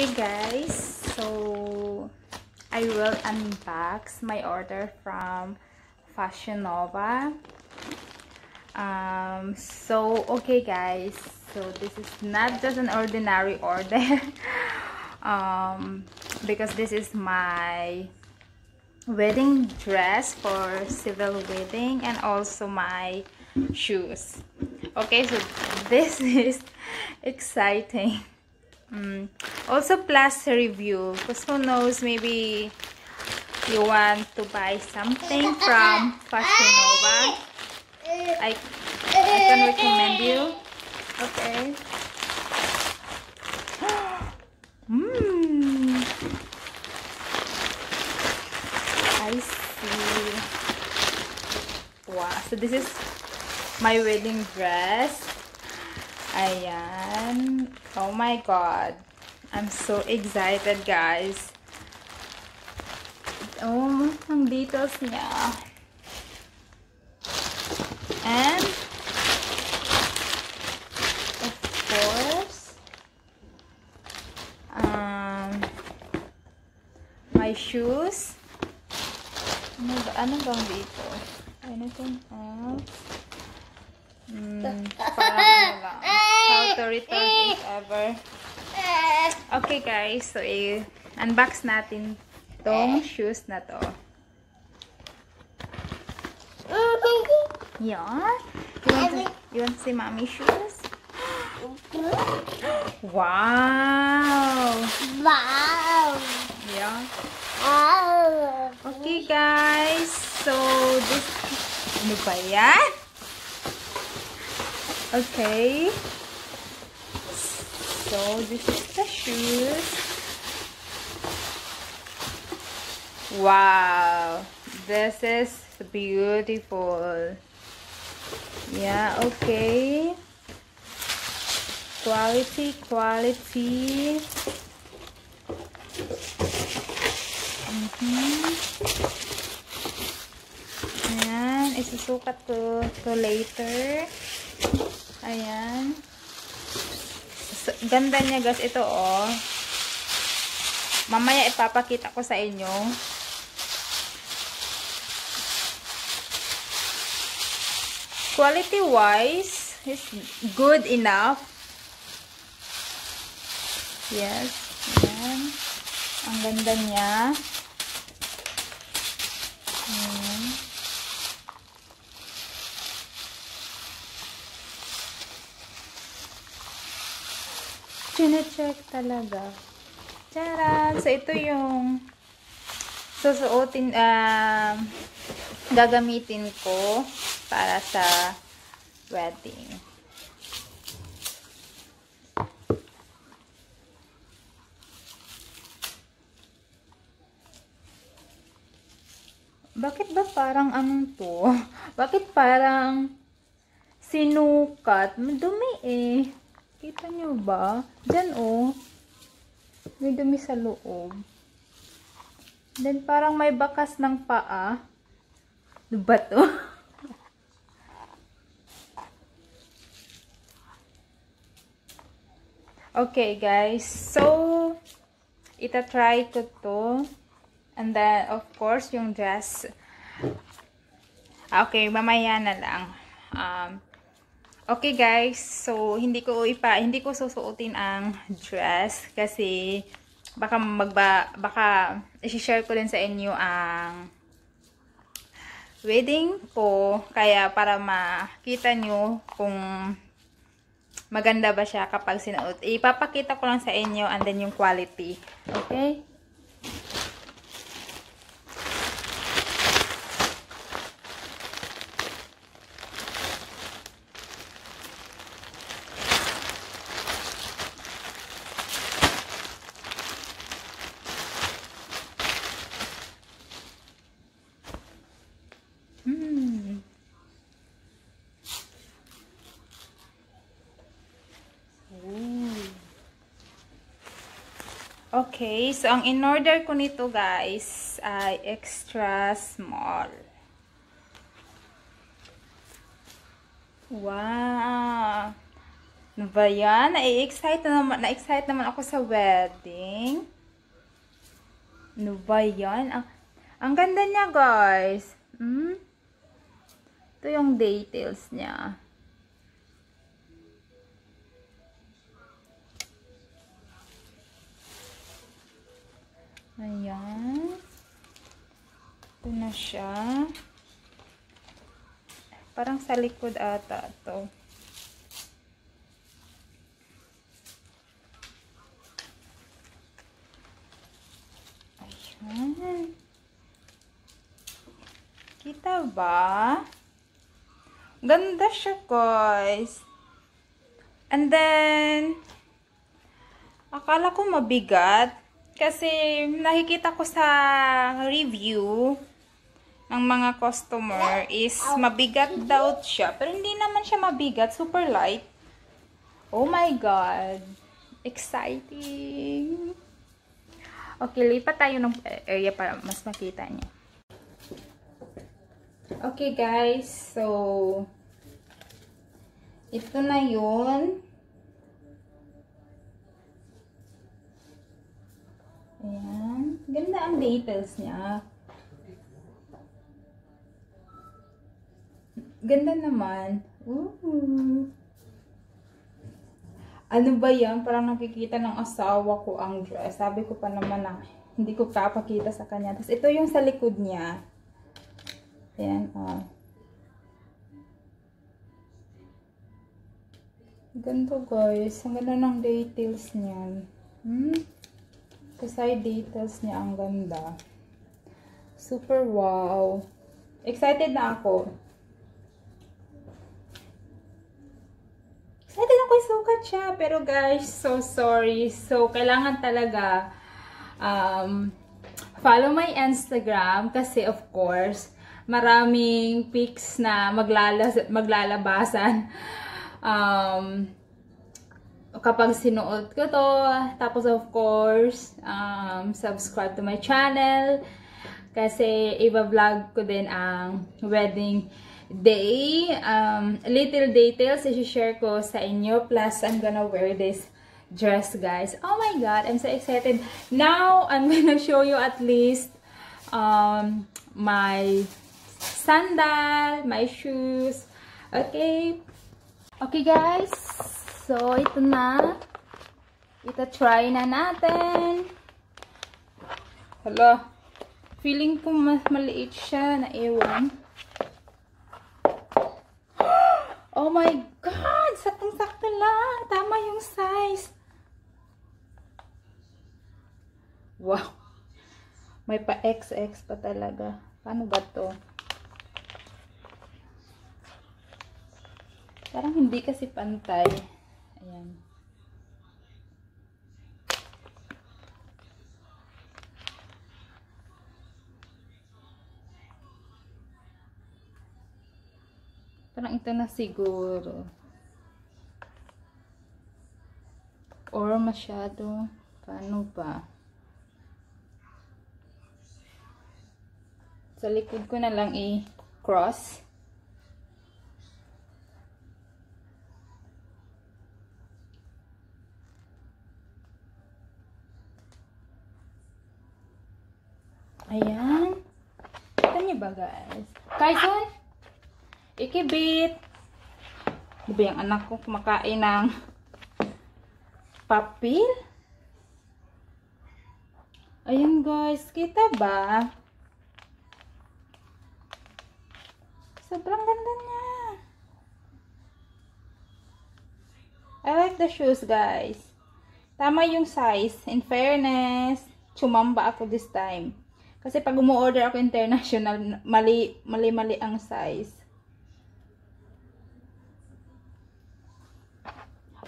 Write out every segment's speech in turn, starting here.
Okay guys, so I will unbox my order from Fashion Nova. Um, so okay guys, so this is not just an ordinary order. um, because this is my wedding dress for civil wedding and also my shoes. Okay, so this is exciting. Mm. Also, plus review. Because who knows, maybe you want to buy something from Fashion Nova. I, I can recommend you. Okay. Mmm. I see. Wow. So this is my wedding dress. Ayan. Oh my God. I'm so excited, guys. Oh, ang details niya. And, of course, um, my shoes. Ano ba? Ano bang dito? Anything else? Ano lang. How to return if ever. Okay guys, so i-unbox natin tong shoes na to. Yan. You want to, you want to see mommy shoes? Wow! Wow! Yeah. Okay guys, so this, ano ba yan? Okay. So this is the shoes. Wow, this is beautiful. Yeah, okay. Quality, quality. Mm-hmm. Ayan, isusukat ko to later. Ayan. So, ganda niya guys. Ito oh. Mamaya ipapakita ko sa inyo. Quality wise, is good enough. Yes. Ayan. Ang ganda niya. Ayan. Chine-check talaga. Charan! So, ito yung susuotin, um, gagamitin ko para sa wedding. Bakit ba parang anong to? Bakit parang sinukat? Madumi eh. Kita nyo ba? Diyan oh. May dumi sa loob. Then parang may bakas ng paa. Ano ba to? okay guys. So, ita-try ko to. And then, of course, yung dress. Okay, mamaya na lang. Um, Okay guys, so hindi ko ipa hindi ko susuotin ang dress kasi baka magba baka i-share ko din sa inyo ang wedding ko kaya para makita nyo kung maganda ba siya kapag sinuot. Ipapakita ko lang sa inyo and then yung quality. Okay? Okay, so ang in-order ko nito guys ay extra small. Wow! Ano ba yan? Na-excite na naman, na-excite naman ako sa wedding. Ano ba yan? Ang, ang ganda niya, guys. Hmm? Ito yung details niya. Ayan. Ito na siya. Parang sa likod ata ito. Ayan. Kita ba? Ganda siya, guys. And then, akala ko mabigat. Kasi, nakikita ko sa review ng mga customer is mabigat daw siya. Pero hindi naman siya mabigat. Super light. Oh my God. Exciting. Okay, lipat tayo ng area para mas makita niya. Okay guys, so ito na yun. Ayan. Ganda ang details niya. Ganda naman. Ooh. Ano ba yan? Parang nakikita ng asawa ko ang dress. Sabi ko pa naman na hindi ko papakita sa kanya. Tapos ito yung sa likod niya. Ayan, oh. Ganito guys. Ang ganda ng details niyan. Hmm? Sa side details niya ang ganda. Super wow. Excited na ako. Excited ako isukat siya. Pero guys, so sorry. So, kailangan talaga um, follow my Instagram kasi of course, maraming pics na maglalas maglalabasan. Um, kapag sinuot ko to. Tapos of course, um, subscribe to my channel. Kasi i-vlog ko din ang wedding day. Um, little details i-share ko sa inyo. Plus, I'm gonna wear this dress, guys. Oh my God, I'm so excited. Now, I'm gonna show you at least um, my sandal, my shoes. Okay. Okay, guys. So, ito na. Ito try na natin. Hala. Feeling ko mas maliit siya na ewan. Oh my God! Saktong-sakto lang. Tama yung size. Wow. May pa XX pa talaga. Paano ba to? Parang hindi kasi pantay. Ayan. Parang ito na siguro. Or masyado. Paano ba? Sa likod ko na lang i-cross. Ayan. Kita niyo ba guys? Kaison? Ikibit. Di ba yung anak ko kumakain ng papil? Ayan guys. Kita ba? Sobrang ganda niya. I like the shoes guys. Tama yung size. In fairness, chumamba ako this time. Kasi pag umu-order ako international, mali, mali, mali ang size.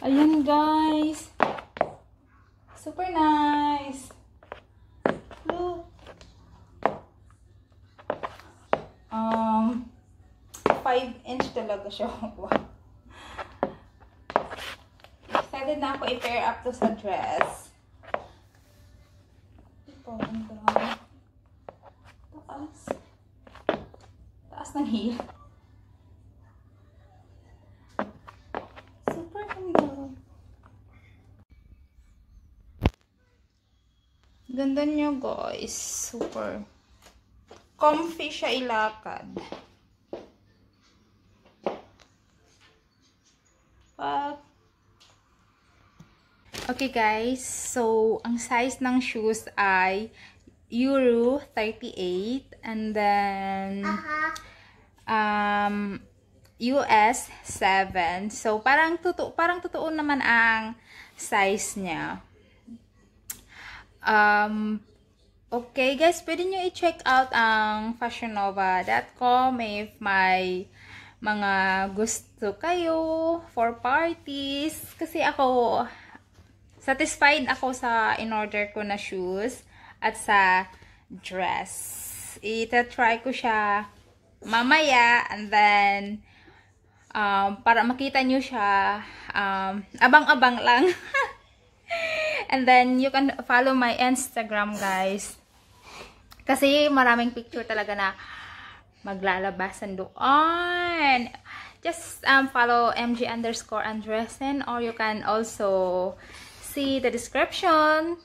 Ayan, guys. Super nice. Look. Um, 5 inch talaga siya. Wow. Excited na ako i-pair up to sa dress. Ito, ang grabe taas. Taas ng heel. Super ganda. Ganda niya guys. Super. Comfy siya ilakad. Pag Okay guys, so ang size ng shoes ay Euro 38 and then um US 7. So parang totoo parang totoo naman ang size niya. Um okay guys, pwede niyo i-check out ang fashionova.com if may mga gusto kayo for parties kasi ako satisfied ako sa in-order ko na shoes at sa dress. Ita-try ko siya mamaya and then um, para makita nyo siya um, abang-abang lang. and then you can follow my Instagram guys. Kasi maraming picture talaga na maglalabasan doon. Just um, follow mg underscore undressing or you can also see the description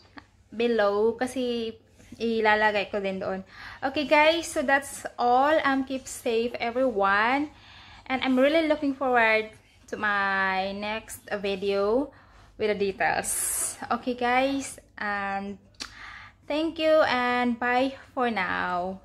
below kasi ilalagay ko din doon. Okay guys, so that's all. Um, keep safe everyone. And I'm really looking forward to my next video with the details. Okay guys, and thank you and bye for now.